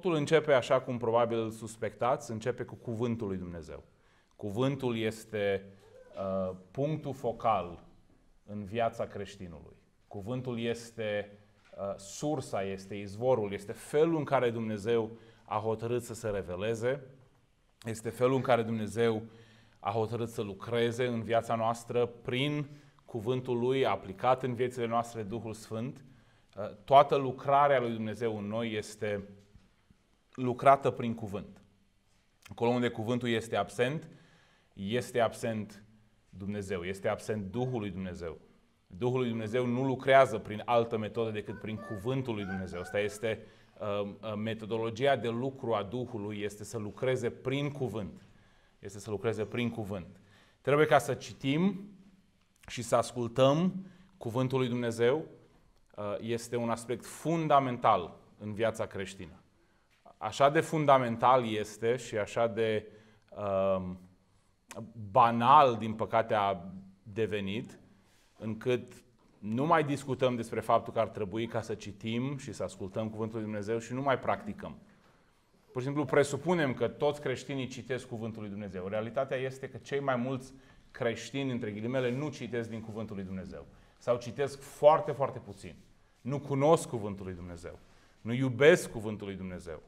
Totul începe așa cum probabil suspectați, începe cu cuvântul lui Dumnezeu. Cuvântul este uh, punctul focal în viața creștinului. Cuvântul este uh, sursa, este izvorul, este felul în care Dumnezeu a hotărât să se reveleze, este felul în care Dumnezeu a hotărât să lucreze în viața noastră prin cuvântul Lui aplicat în viețile noastre Duhul Sfânt. Uh, toată lucrarea lui Dumnezeu în noi este lucrată prin cuvânt. Acolo unde cuvântul este absent, este absent Dumnezeu, este absent Duhul lui Dumnezeu. Duhul lui Dumnezeu nu lucrează prin altă metodă decât prin cuvântul lui Dumnezeu. Asta este uh, uh, metodologia de lucru a Duhului, este să lucreze prin cuvânt. Este să lucreze prin cuvânt. Trebuie ca să citim și să ascultăm cuvântul lui Dumnezeu. Uh, este un aspect fundamental în viața creștină așa de fundamental este și așa de uh, banal, din păcate, a devenit, încât nu mai discutăm despre faptul că ar trebui ca să citim și să ascultăm Cuvântul lui Dumnezeu și nu mai practicăm. Pur și simplu presupunem că toți creștinii citesc Cuvântul lui Dumnezeu. Realitatea este că cei mai mulți creștini, între ghilimele, nu citesc din Cuvântul lui Dumnezeu. Sau citesc foarte, foarte puțin. Nu cunosc Cuvântul lui Dumnezeu. Nu iubesc Cuvântul lui Dumnezeu.